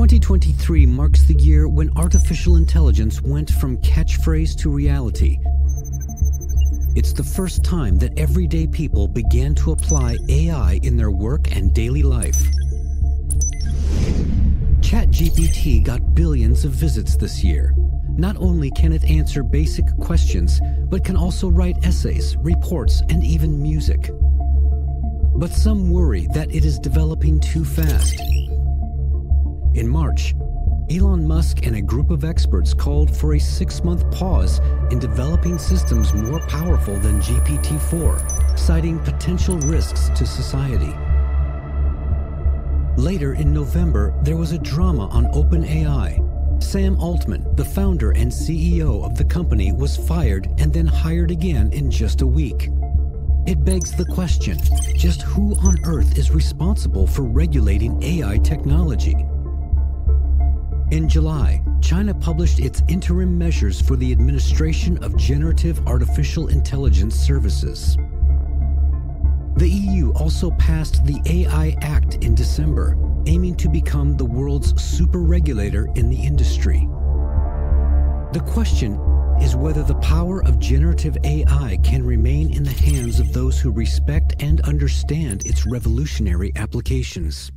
2023 marks the year when artificial intelligence went from catchphrase to reality. It's the first time that everyday people began to apply AI in their work and daily life. ChatGPT got billions of visits this year. Not only can it answer basic questions, but can also write essays, reports, and even music. But some worry that it is developing too fast. In March, Elon Musk and a group of experts called for a six month pause in developing systems more powerful than GPT 4, citing potential risks to society. Later in November, there was a drama on OpenAI. Sam Altman, the founder and CEO of the company, was fired and then hired again in just a week. It begs the question just who on earth is responsible for regulating AI technology? In July, China published its interim measures for the administration of generative artificial intelligence services. The EU also passed the AI Act in December, aiming to become the world's super regulator in the industry. The question is whether the power of generative AI can remain in the hands of those who respect and understand its revolutionary applications.